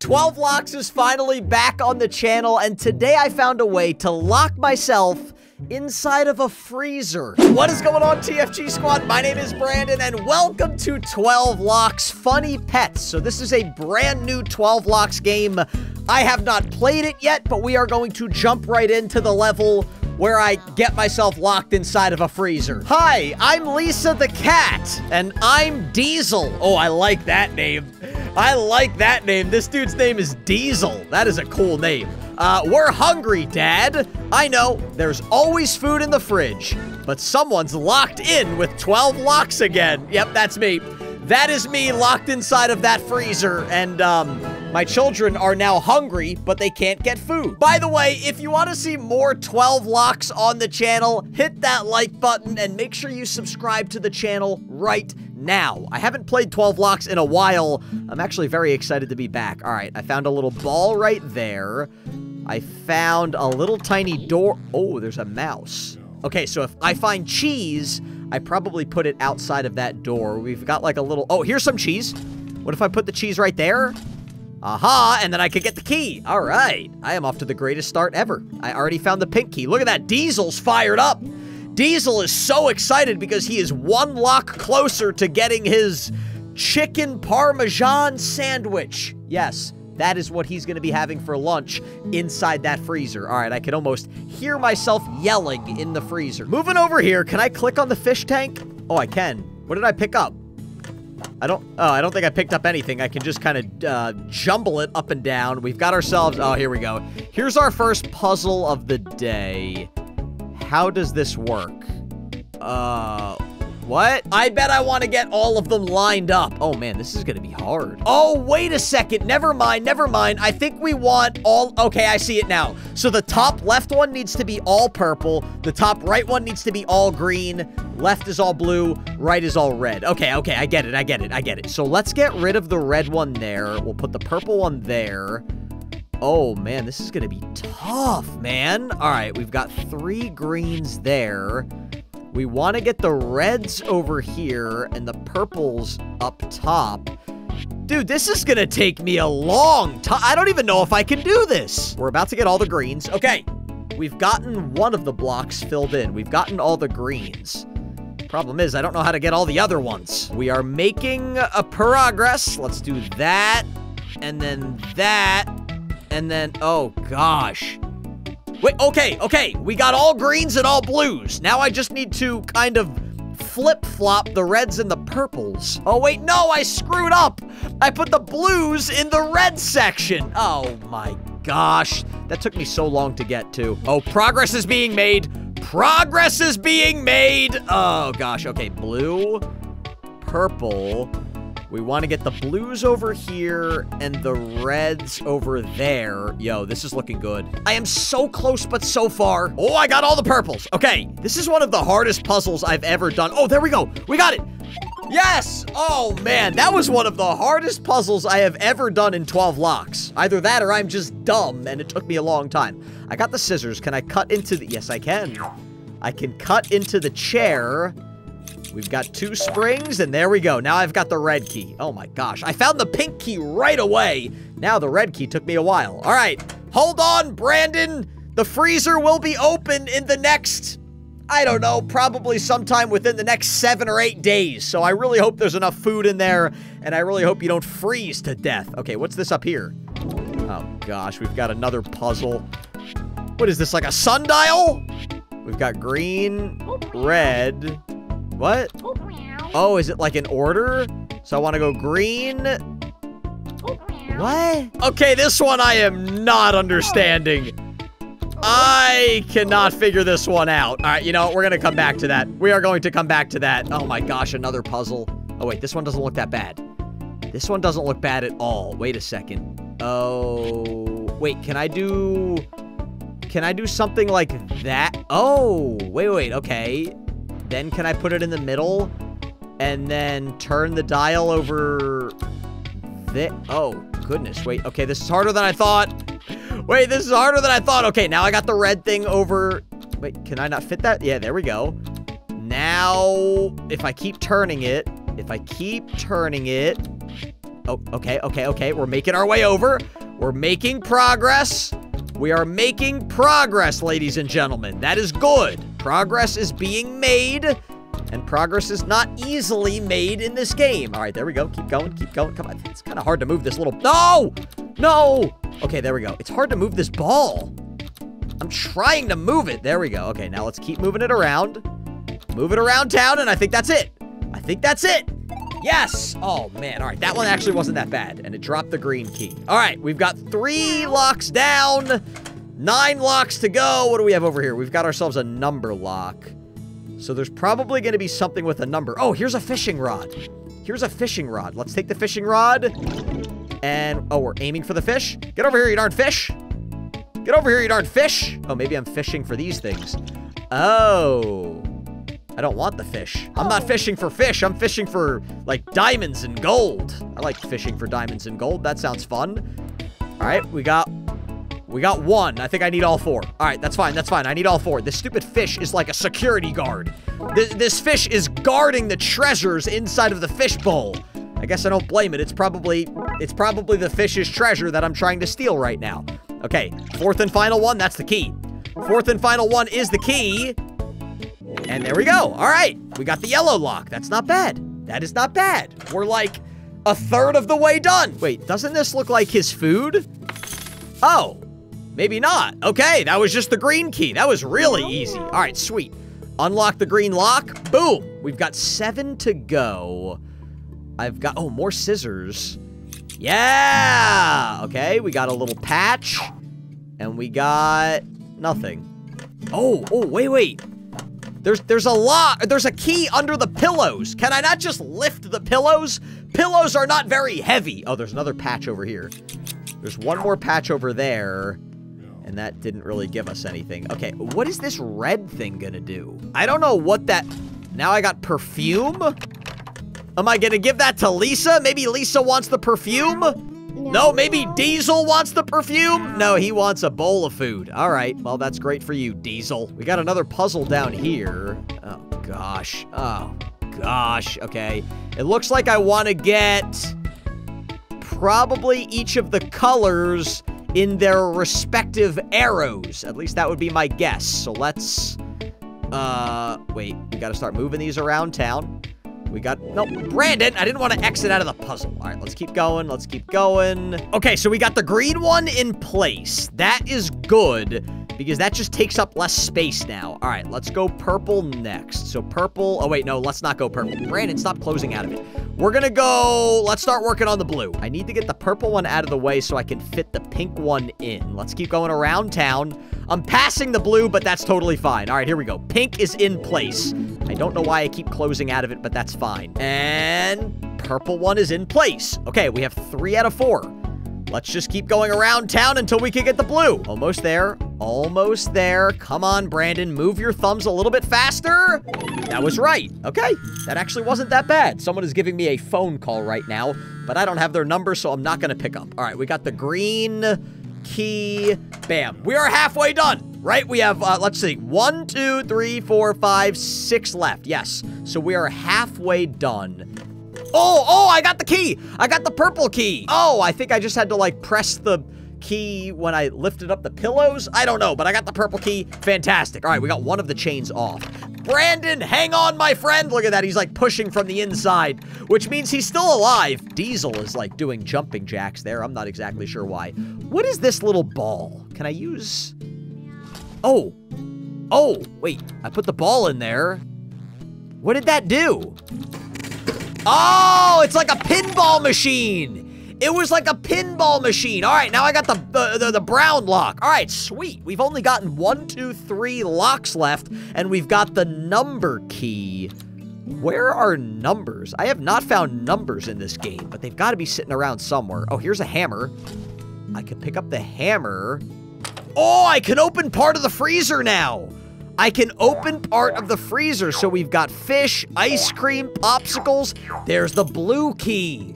12 Locks is finally back on the channel, and today I found a way to lock myself inside of a freezer. What is going on, TFG Squad? My name is Brandon, and welcome to 12 Locks Funny Pets. So this is a brand new 12 Locks game. I have not played it yet, but we are going to jump right into the level where I get myself locked inside of a freezer. Hi, I'm Lisa the cat, and I'm Diesel. Oh, I like that name. I like that name. This dude's name is Diesel. That is a cool name. Uh, we're hungry, Dad. I know, there's always food in the fridge, but someone's locked in with 12 locks again. Yep, that's me. That is me locked inside of that freezer, and, um, my children are now hungry, but they can't get food. By the way, if you want to see more 12 locks on the channel, hit that like button and make sure you subscribe to the channel right now. I haven't played 12 locks in a while. I'm actually very excited to be back. All right, I found a little ball right there. I found a little tiny door. Oh, there's a mouse. Okay, so if I find cheese, I probably put it outside of that door. We've got like a little... Oh, here's some cheese. What if I put the cheese right there? Aha, and then I could get the key. All right. I am off to the greatest start ever. I already found the pink key. Look at that. Diesel's fired up. Diesel is so excited because he is one lock closer to getting his chicken parmesan sandwich. Yes, that is what he's going to be having for lunch inside that freezer. All right, I can almost hear myself yelling in the freezer. Moving over here, can I click on the fish tank? Oh, I can. What did I pick up? I don't, oh, I don't think I picked up anything. I can just kind of uh, jumble it up and down. We've got ourselves, oh, here we go. Here's our first puzzle of the day. How does this work? Uh, what? I bet I want to get all of them lined up. Oh man, this is gonna be hard. Oh, wait a second. Never mind, never mind. I think we want all, okay, I see it now. So the top left one needs to be all purple. The top right one needs to be all green. Left is all blue. Right is all red. Okay, okay, I get it, I get it, I get it. So let's get rid of the red one there. We'll put the purple one there. Oh, man, this is going to be tough, man. All right, we've got three greens there. We want to get the reds over here and the purples up top. Dude, this is going to take me a long time. I don't even know if I can do this. We're about to get all the greens. Okay, we've gotten one of the blocks filled in. We've gotten all the greens. Problem is, I don't know how to get all the other ones. We are making a progress. Let's do that, and then that, and then, oh gosh. Wait, okay, okay. We got all greens and all blues. Now I just need to kind of flip-flop the reds and the purples. Oh, wait, no, I screwed up. I put the blues in the red section. Oh, my gosh. That took me so long to get to. Oh, progress is being made. Progress is being made. Oh, gosh. Okay, blue, purple, we want to get the blues over here and the reds over there. Yo, this is looking good. I am so close, but so far. Oh, I got all the purples. Okay, this is one of the hardest puzzles I've ever done. Oh, there we go. We got it. Yes! Oh, man, that was one of the hardest puzzles I have ever done in 12 locks. Either that or I'm just dumb, and it took me a long time. I got the scissors. Can I cut into the... Yes, I can. I can cut into the chair... We've got two springs, and there we go. Now I've got the red key. Oh my gosh. I found the pink key right away. Now the red key took me a while. All right. Hold on, Brandon. The freezer will be open in the next, I don't know, probably sometime within the next seven or eight days. So I really hope there's enough food in there, and I really hope you don't freeze to death. Okay, what's this up here? Oh gosh, we've got another puzzle. What is this, like a sundial? We've got green, red, what? Oh, is it like an order? So I want to go green. What? Okay, this one I am not understanding. I cannot figure this one out. All right, you know what? We're going to come back to that. We are going to come back to that. Oh my gosh, another puzzle. Oh, wait, this one doesn't look that bad. This one doesn't look bad at all. Wait a second. Oh, wait, can I do... Can I do something like that? Oh, wait, wait, okay. Then can I put it in the middle? And then turn the dial over... This? Oh, goodness. Wait, okay, this is harder than I thought. Wait, this is harder than I thought. Okay, now I got the red thing over... Wait, can I not fit that? Yeah, there we go. Now, if I keep turning it, if I keep turning it, oh, okay, okay, okay. We're making our way over. We're making progress. We are making progress, ladies and gentlemen. That is good. Progress is being made. And progress is not easily made in this game. All right, there we go. Keep going, keep going. Come on. It's kind of hard to move this little... No! No! Okay, there we go. It's hard to move this ball. I'm trying to move it. There we go. Okay, now let's keep moving it around. Move it around town, and I think that's it. I think that's it. Yes! Oh, man. All right, that one actually wasn't that bad, and it dropped the green key. All right, we've got three locks down, nine locks to go. What do we have over here? We've got ourselves a number lock. So there's probably going to be something with a number. Oh, here's a fishing rod. Here's a fishing rod. Let's take the fishing rod. And, oh, we're aiming for the fish. Get over here, you darn fish. Get over here, you darn fish. Oh, maybe I'm fishing for these things. Oh. I don't want the fish. I'm not fishing for fish. I'm fishing for, like, diamonds and gold. I like fishing for diamonds and gold. That sounds fun. All right, we got we got one. I think I need all four. All right, that's fine. That's fine. I need all four. This stupid fish is like a security guard. This, this fish is guarding the treasures inside of the fish bowl. I guess I don't blame it. It's probably, it's probably the fish's treasure that I'm trying to steal right now. Okay, fourth and final one. That's the key. Fourth and final one is the key. And there we go. All right, we got the yellow lock. That's not bad. That is not bad. We're like a third of the way done. Wait, doesn't this look like his food? Oh, Maybe not. Okay, that was just the green key. That was really easy. All right, sweet. Unlock the green lock. Boom. We've got seven to go. I've got, oh, more scissors. Yeah. Okay, we got a little patch. And we got nothing. Oh, oh, wait, wait. There's there's a lock. There's a key under the pillows. Can I not just lift the pillows? Pillows are not very heavy. Oh, there's another patch over here. There's one more patch over there. And that didn't really give us anything. Okay, what is this red thing gonna do? I don't know what that... Now I got perfume? Am I gonna give that to Lisa? Maybe Lisa wants the perfume? No. no, maybe Diesel wants the perfume? No, he wants a bowl of food. All right, well, that's great for you, Diesel. We got another puzzle down here. Oh, gosh. Oh, gosh. Okay. It looks like I want to get probably each of the colors in their respective arrows. At least that would be my guess. So let's, uh, wait, we gotta start moving these around town. We got, no, Brandon, I didn't want to exit out of the puzzle. All right, let's keep going, let's keep going. Okay, so we got the green one in place. That is good because that just takes up less space now. All right, let's go purple next. So purple, oh wait, no, let's not go purple. Brandon, stop closing out of it. We're gonna go, let's start working on the blue. I need to get the purple one out of the way so I can fit the pink one in. Let's keep going around town. I'm passing the blue, but that's totally fine. All right, here we go. Pink is in place. I don't know why I keep closing out of it, but that's fine. And purple one is in place. Okay, we have three out of four. Let's just keep going around town until we can get the blue. Almost there. Almost there. Come on, Brandon. Move your thumbs a little bit faster. That was right. Okay. That actually wasn't that bad. Someone is giving me a phone call right now, but I don't have their number, so I'm not going to pick up. All right. We got the green key. Bam. We are halfway done, right? We have, uh, let's see, one, two, three, four, five, six left. Yes. So we are halfway done. Oh, oh, I got the key. I got the purple key. Oh, I think I just had to like press the key when I lifted up the pillows. I don't know, but I got the purple key. Fantastic. All right, we got one of the chains off. Brandon, hang on, my friend. Look at that. He's like pushing from the inside, which means he's still alive. Diesel is like doing jumping jacks there. I'm not exactly sure why. What is this little ball? Can I use... Oh. Oh, wait. I put the ball in there. What did that do? Oh, it's like a pinball machine. It was like a pinball machine. All right, now I got the, the, the, the, brown lock. All right, sweet. We've only gotten one, two, three locks left, and we've got the number key. Where are numbers? I have not found numbers in this game, but they've got to be sitting around somewhere. Oh, here's a hammer. I could pick up the hammer. Oh, I can open part of the freezer now. I can open part of the freezer. So we've got fish, ice cream, popsicles. There's the blue key.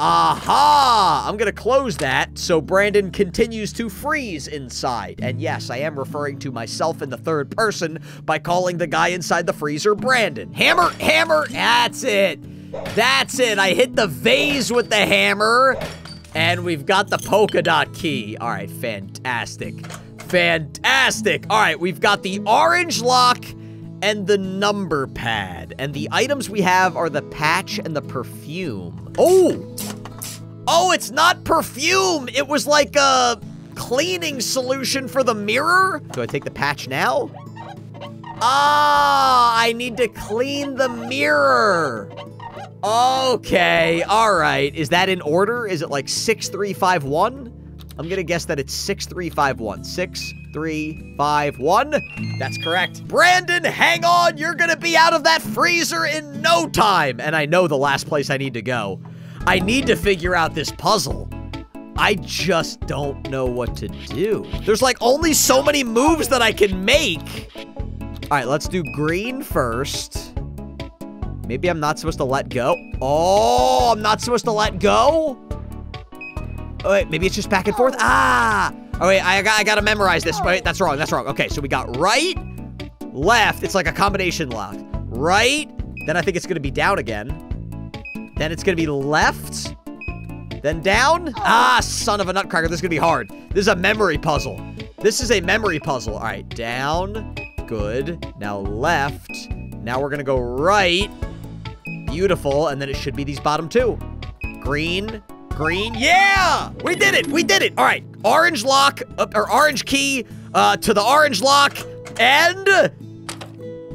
Aha! I'm gonna close that so Brandon continues to freeze inside. And yes, I am referring to myself in the third person by calling the guy inside the freezer Brandon. Hammer, hammer, that's it. That's it. I hit the vase with the hammer. And we've got the polka dot key. All right, fantastic. Fantastic. All right, we've got the orange lock and the number pad. And the items we have are the patch and the perfume. Oh! Oh, it's not perfume! It was like a cleaning solution for the mirror? Do I take the patch now? Ah, I need to clean the mirror. Okay, all right. Is that in order? Is it like 6351? I'm gonna guess that it's 6351. 6351. That's correct. Brandon, hang on. You're gonna be out of that freezer in no time. And I know the last place I need to go. I need to figure out this puzzle. I just don't know what to do. There's like only so many moves that I can make. All right, let's do green first. Maybe I'm not supposed to let go. Oh, I'm not supposed to let go? Oh, wait, maybe it's just back and forth. Ah! Oh, wait, I got, I got to memorize this. Wait, that's wrong, that's wrong. Okay, so we got right, left. It's like a combination lock. Right, then I think it's going to be down again. Then it's going to be left, then down. Ah, son of a nutcracker. This is going to be hard. This is a memory puzzle. This is a memory puzzle. All right, down. Good. Now left. Now we're to go right. Beautiful. And then it should be these bottom two. Green. Green. Yeah! We did it! We did it! All right. Orange lock, uh, or orange key, uh, to the orange lock. And...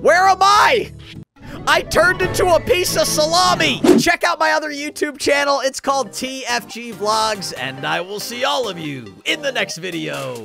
Where am I? I turned into a piece of salami. Check out my other YouTube channel. It's called TFG Vlogs, and I will see all of you in the next video.